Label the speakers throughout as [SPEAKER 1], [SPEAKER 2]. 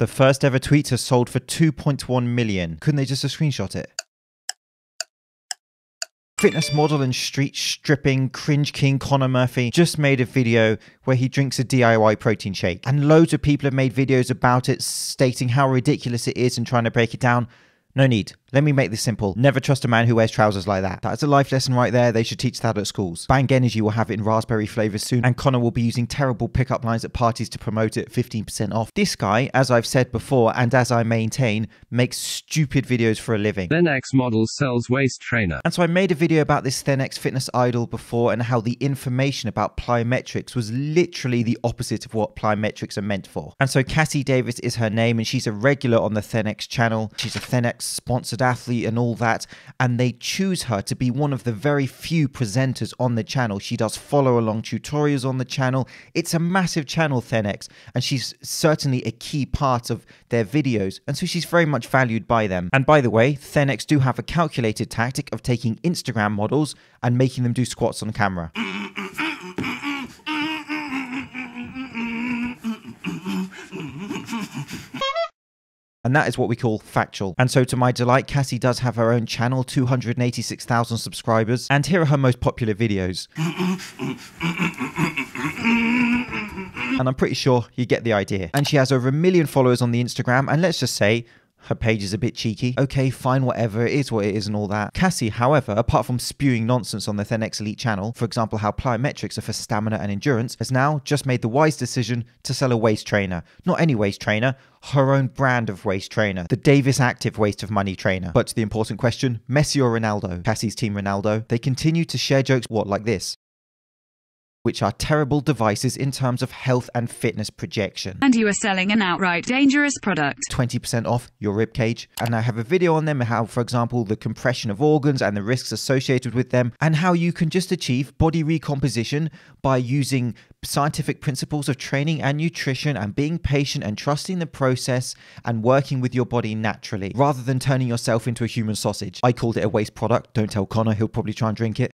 [SPEAKER 1] The first ever tweet has sold for 2.1 million. Couldn't they just have screenshot it? Fitness model and street stripping cringe king Connor Murphy just made a video where he drinks a DIY protein shake. And loads of people have made videos about it stating how ridiculous it is and trying to break it down. No need. Let me make this simple. Never trust a man who wears trousers like that. That's a life lesson right there. They should teach that at schools. Bang Energy will have it in raspberry flavors soon, and Connor will be using terrible pickup lines at parties to promote it 15% off. This guy, as I've said before, and as I maintain, makes stupid videos for a living.
[SPEAKER 2] Thenx model sells waist trainer.
[SPEAKER 1] And so I made a video about this Thenx fitness idol before and how the information about plyometrics was literally the opposite of what plyometrics are meant for. And so Cassie Davis is her name and she's a regular on the Thenx channel. She's a Thenx sponsored athlete and all that. And they choose her to be one of the very few presenters on the channel. She does follow along tutorials on the channel. It's a massive channel, Thenx, and she's certainly a key part of their videos. And so she's very much valued by them. And by the way, Thenx do have a calculated tactic of taking Instagram models and making them do squats on camera. And that is what we call factual. And so, to my delight, Cassie does have her own channel, 286,000 subscribers. And here are her most popular videos. and I'm pretty sure you get the idea. And she has over a million followers on the Instagram. And let's just say, her page is a bit cheeky. Okay, fine, whatever. It is what it is and all that. Cassie, however, apart from spewing nonsense on the Thenx Elite channel, for example, how plyometrics are for stamina and endurance, has now just made the wise decision to sell a waist trainer. Not any waist trainer, her own brand of waist trainer, the Davis Active Waste of Money trainer. But to the important question, Messi or Ronaldo? Cassie's team Ronaldo. They continue to share jokes, what, like this? Which are terrible devices in terms of health and fitness projection.
[SPEAKER 3] And you are selling an outright dangerous product.
[SPEAKER 1] 20% off your rib cage. And I have a video on them, how, for example, the compression of organs and the risks associated with them, and how you can just achieve body recomposition by using scientific principles of training and nutrition and being patient and trusting the process and working with your body naturally rather than turning yourself into a human sausage. I called it a waste product. Don't tell Connor, he'll probably try and drink it.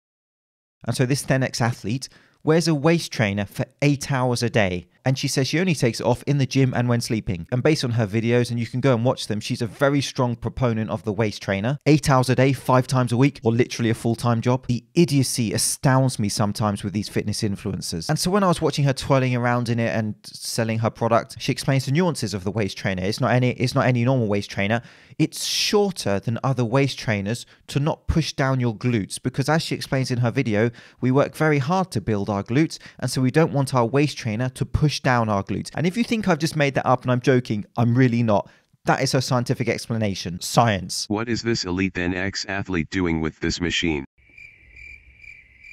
[SPEAKER 1] And so this Thenx athlete wears a waist trainer for eight hours a day. And she says she only takes it off in the gym and when sleeping. And based on her videos, and you can go and watch them, she's a very strong proponent of the waist trainer. Eight hours a day, five times a week, or literally a full time job. The idiocy astounds me sometimes with these fitness influencers. And so when I was watching her twirling around in it and selling her product, she explains the nuances of the waist trainer. It's not any it's not any normal waist trainer. It's shorter than other waist trainers to not push down your glutes because as she explains in her video, we work very hard to build our glutes and so we don't want our waist trainer to push down our glutes. And if you think I've just made that up and I'm joking, I'm really not. That is her scientific explanation. Science.
[SPEAKER 2] What is this elite Thenx athlete doing with this machine?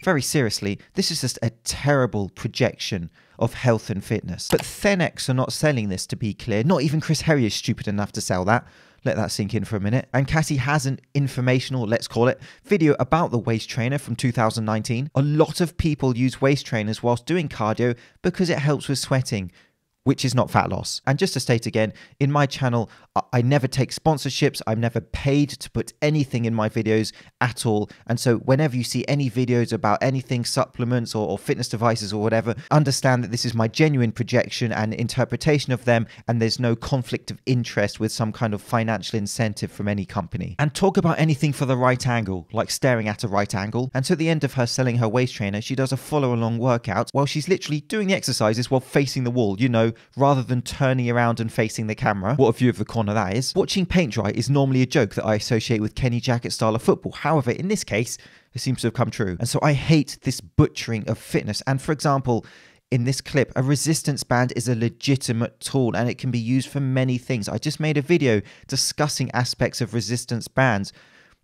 [SPEAKER 1] Very seriously, this is just a terrible projection of health and fitness. But Thenx are not selling this, to be clear. Not even Chris Heria is stupid enough to sell that. Let that sink in for a minute. And Cassie has an informational, let's call it, video about the waist trainer from 2019. A lot of people use waist trainers whilst doing cardio because it helps with sweating which is not fat loss. And just to state again, in my channel, I never take sponsorships. I'm never paid to put anything in my videos at all. And so whenever you see any videos about anything, supplements or, or fitness devices or whatever, understand that this is my genuine projection and interpretation of them. And there's no conflict of interest with some kind of financial incentive from any company. And talk about anything for the right angle, like staring at a right angle. And so at the end of her selling her waist trainer, she does a follow along workout while she's literally doing the exercises while facing the wall, you know, rather than turning around and facing the camera. What a view of the corner that is. Watching paint dry is normally a joke that I associate with Kenny Jackett style of football. However, in this case, it seems to have come true. And so I hate this butchering of fitness. And for example, in this clip, a resistance band is a legitimate tool and it can be used for many things. I just made a video discussing aspects of resistance bands.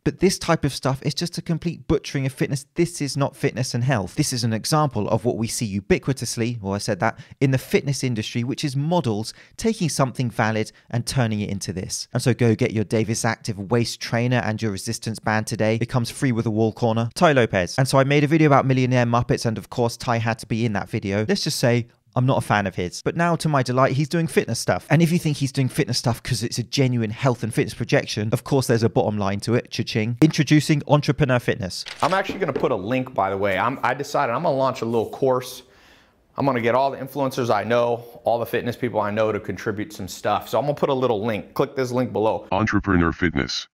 [SPEAKER 1] But this type of stuff is just a complete butchering of fitness. This is not fitness and health. This is an example of what we see ubiquitously, well, I said that, in the fitness industry, which is models taking something valid and turning it into this. And so go get your Davis Active waist trainer and your resistance band today. It comes free with a wall corner. Tai Lopez. And so I made a video about Millionaire Muppets, and of course, Tai had to be in that video. Let's just say I'm not a fan of his. But now, to my delight, he's doing fitness stuff. And if you think he's doing fitness stuff because it's a genuine health and fitness projection, of course, there's a bottom line to it. Cha-ching. Introducing Entrepreneur Fitness.
[SPEAKER 4] I'm actually going to put a link, by the way. I'm, I decided I'm going to launch a little course I'm gonna get all the influencers I know, all the fitness people I know to contribute some stuff. So I'm gonna put a little link. Click this link below.
[SPEAKER 2] Entrepreneur Fitness.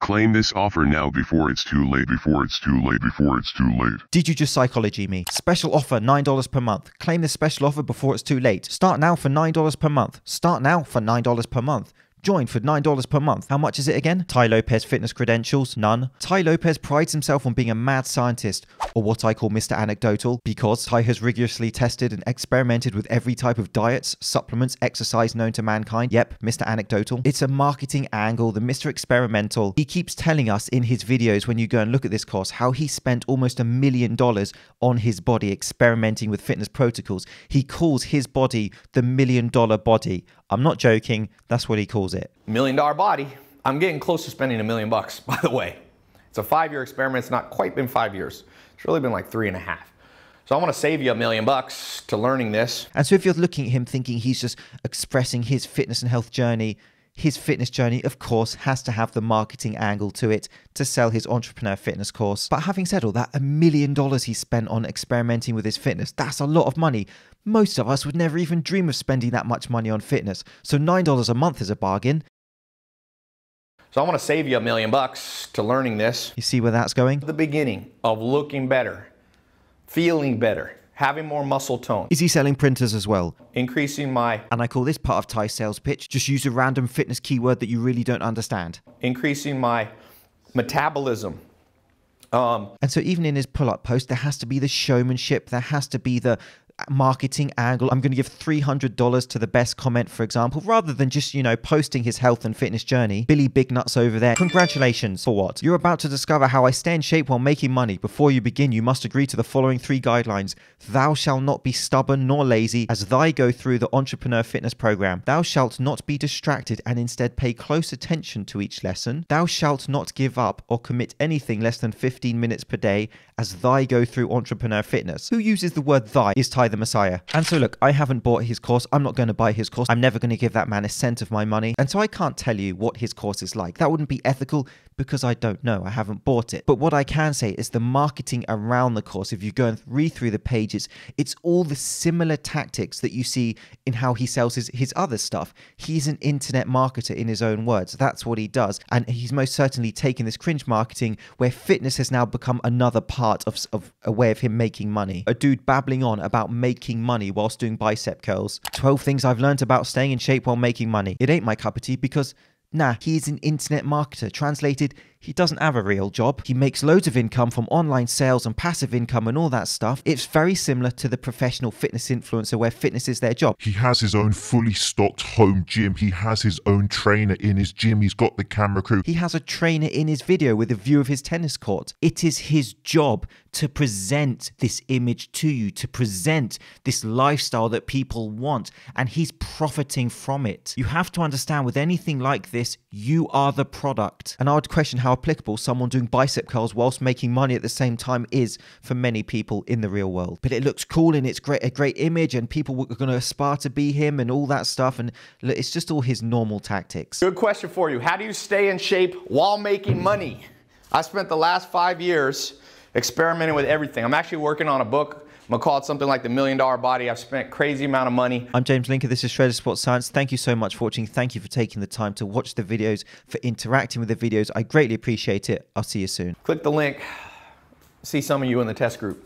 [SPEAKER 2] Claim this offer now before it's too late, before it's too late, before it's too late.
[SPEAKER 1] Did you just psychology me? Special offer $9 per month. Claim this special offer before it's too late. Start now for $9 per month. Start now for $9 per month. Join for $9 per month. How much is it again? Tai Lopez fitness credentials? None. Tai Lopez prides himself on being a mad scientist, or what I call Mr. Anecdotal, because Tai has rigorously tested and experimented with every type of diets, supplements, exercise known to mankind. Yep, Mr. Anecdotal. It's a marketing angle, the Mr. Experimental. He keeps telling us in his videos when you go and look at this course how he spent almost a million dollars on his body experimenting with fitness protocols. He calls his body the million dollar body. I'm not joking, that's what he calls it.
[SPEAKER 4] Million dollar body. I'm getting close to spending a million bucks, by the way. It's a five year experiment. It's not quite been five years. It's really been like three and a half. So I want to save you a million bucks to learning this.
[SPEAKER 1] And so if you're looking at him thinking he's just expressing his fitness and health journey, his fitness journey, of course, has to have the marketing angle to it to sell his entrepreneur fitness course. But having said all that, a million dollars he spent on experimenting with his fitness, that's a lot of money. Most of us would never even dream of spending that much money on fitness. So $9 a month is a bargain.
[SPEAKER 4] So I want to save you a million bucks to learning this.
[SPEAKER 1] You see where that's going?
[SPEAKER 4] The beginning of looking better, feeling better, having more muscle tone,
[SPEAKER 1] Is he selling printers as well?
[SPEAKER 4] increasing my
[SPEAKER 1] And I call this part of Tai's sales pitch. Just use a random fitness keyword that you really don't understand.
[SPEAKER 4] increasing my metabolism. Um,
[SPEAKER 1] And so even in his pull-up post, there has to be the showmanship. There has to be the marketing angle. I'm going to give $300 to the best comment, for example, rather than just, you know, posting his health and fitness journey. Billy Big Nuts over there. Congratulations. For what? You're about to discover how I stay in shape while making money. Before you begin, you must agree to the following three guidelines. Thou shalt not be stubborn nor lazy as thy go through the entrepreneur fitness program. Thou shalt not be distracted and instead pay close attention to each lesson. Thou shalt not give up or commit anything less than 15 minutes per day as thy go through entrepreneur fitness. Who uses the word thy is The Messiah. And so look, I haven't bought his course. I'm not going to buy his course. I'm never going to give that man a cent of my money. And so I can't tell you what his course is like. That wouldn't be ethical because I don't know. I haven't bought it. But what I can say is the marketing around the course, if you go and read through the pages, it's all the similar tactics that you see in how he sells his, his other stuff. He's an internet marketer in his own words. That's what he does. And he's most certainly taken this cringe marketing where fitness has now become another part of, of a way of him making money. A dude babbling on about making money whilst doing bicep curls. 12 things I've learned about staying in shape while making money. It ain't my cup of tea because Nah, he's an internet marketer. Translated, he doesn't have a real job. He makes loads of income from online sales and passive income and all that stuff. It's very similar to the professional fitness influencer where fitness is their job.
[SPEAKER 5] He has his own fully stocked home gym. He has his own trainer in his gym. He's got the camera crew.
[SPEAKER 1] He has a trainer in his video with a view of his tennis court. It is his job to present this image to you, to present this lifestyle that people want, and he's profiting from it. You have to understand with anything like this, you are the product. And I would question how applicable someone doing bicep curls whilst making money at the same time is for many people in the real world. But it looks cool and it's great, a great image, and people are going to aspire to be him and all that stuff. And it's just all his normal tactics.
[SPEAKER 4] Good question for you. How do you stay in shape while making money? I spent the last five years experimenting with everything. I'm actually working on a book. I'm gonna call it something like the Million Dollar Body. I've spent crazy amount of money.
[SPEAKER 1] I'm James Linker. This is Shredded Sports Science. Thank you so much for watching. Thank you for taking the time to watch the videos, for interacting with the videos. I greatly appreciate it. I'll see you soon.
[SPEAKER 4] Click the link. See some of you in the test group.